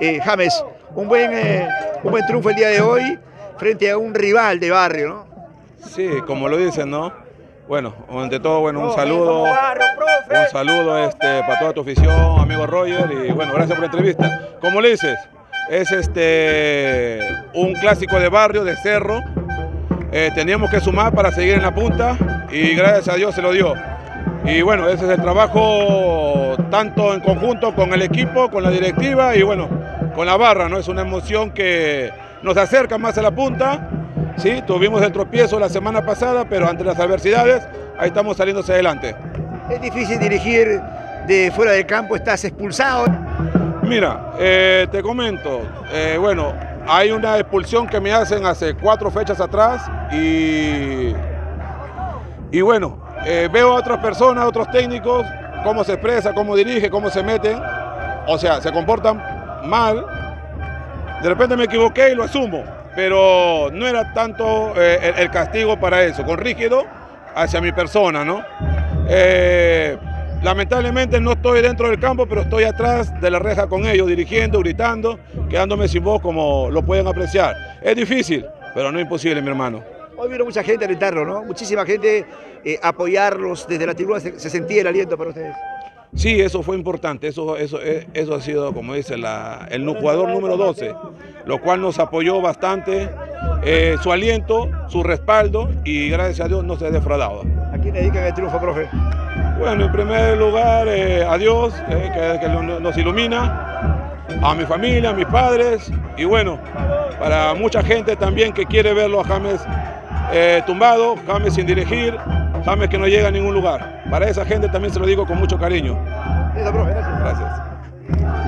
Eh, James, un buen, eh, un buen triunfo el día de hoy frente a un rival de barrio, ¿no? Sí, como lo dicen, ¿no? Bueno, ante todo, bueno, un saludo, un saludo este, para toda tu afición, amigo Roger, y bueno, gracias por la entrevista. Como le dices, es este un clásico de barrio, de cerro. Eh, teníamos que sumar para seguir en la punta y gracias a Dios se lo dio. Y bueno, ese es el trabajo tanto en conjunto con el equipo, con la directiva y bueno, con la barra, ¿no? Es una emoción que nos acerca más a la punta. Sí, tuvimos el tropiezo la semana pasada, pero ante las adversidades, ahí estamos saliendo hacia adelante. Es difícil dirigir de fuera del campo, estás expulsado. Mira, eh, te comento, eh, bueno, hay una expulsión que me hacen hace cuatro fechas atrás y, y bueno, eh, veo a otras personas, a otros técnicos, cómo se expresa, cómo dirige, cómo se meten, o sea, se comportan mal. De repente me equivoqué y lo asumo, pero no era tanto el, el, castigo para eso, con rígido hacia mi persona, ¿no? Lamentablemente no estoy dentro del campo, pero estoy atrás de la reja con ellos, dirigiendo, gritando, quedándome sin voz como lo pueden apreciar. Es difícil, pero no imposible, mi hermano. Hoy vino mucha gente a gritarlo, ¿no? Muchísima gente eh, apoyarlos desde la tribuna, se, se, sentía el aliento para ustedes. Sí, eso fue importante, eso, eso, eh, eso ha sido, como dice, la, el jugador número 12, lo cual nos apoyó bastante, eh, su aliento, su respaldo y gracias a Dios no se ha defraudado. ¿A quién dedican el triunfo, profe? Bueno, en primer lugar, eh, a Dios, eh, que, que, nos ilumina, a mi familia, a mis padres, y bueno, para mucha gente también que quiere verlo a James tumbado, James sin dirigir, James que no llega a ningún lugar. Para esa gente también se lo digo con mucho cariño. Gracias.